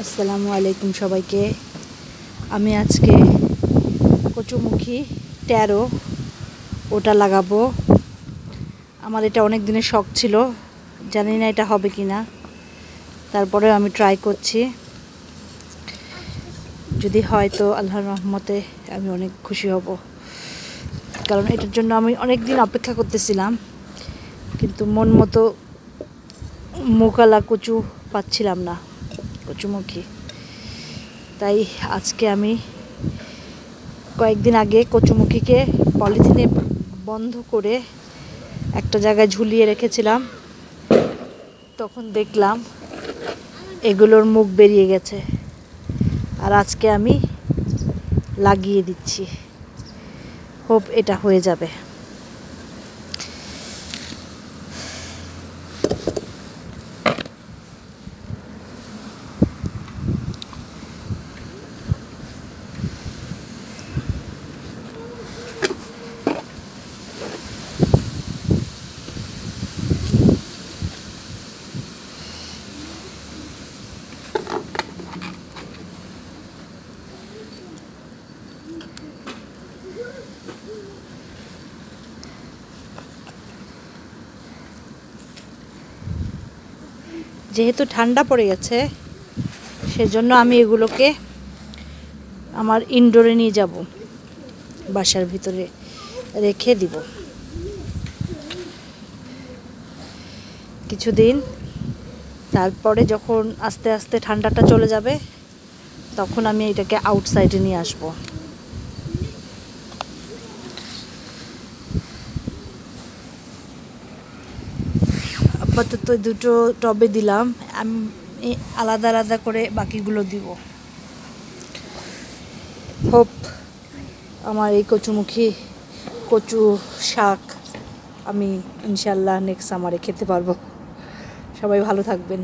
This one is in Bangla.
আসসালামু আলাইকুম সবাইকে। আমি আজকে কচুমুখী তেরো ওটা লাগাবো। আমার এটা অনেক দিনের শখ ছিল, জানি না এটা হবে কি না তারপরে আমি ট্রাই করছি। যদি হয় তো আল্লাহর রহমতে আমি অনেক খুশি হব। কারণ এটার জন্য আমি অনেক দিন অপেক্ষা করতেছিলাম, কিন্তু মন মতো মোকালা কচু পাচ্ছিলাম না। কচুমুখী তাই আজকে আমি কয়েকদিন আগে কচুমুখীকে পলিথিনে বন্ধ করে একটা জায়গায় ঝুলিয়ে রেখেছিলাম। তখন দেখলাম এগুলোর মুখ বেরিয়ে গেছে। আর আজকে আমি লাগিয়ে দিচ্ছি। হোপ এটা হয়ে যাবে। যেহেতু ঠান্ডা পড়ে গেছে, সেজন্য আমি এগুলোকে আমার ইনডোরে নিয়ে যাব। বাসার ভিতরে রেখে দিব। কিছুদিন তারপরে যখন আস্তে আস্তে ঠান্ডাটা চলে যাবে, তখন আমি এটাকে আউটসাইডে নিয়ে আসব। আপাতত দুটো টবে দিলাম। আমি আলাদা আলাদা করে বাকিগুলো দিব। হোপ আমার এই কচুমুখী কচু শাক আমি ইনশাল্লাহ নেক্সট আমারে খেতে পারব। সবাই ভালো থাকবেন।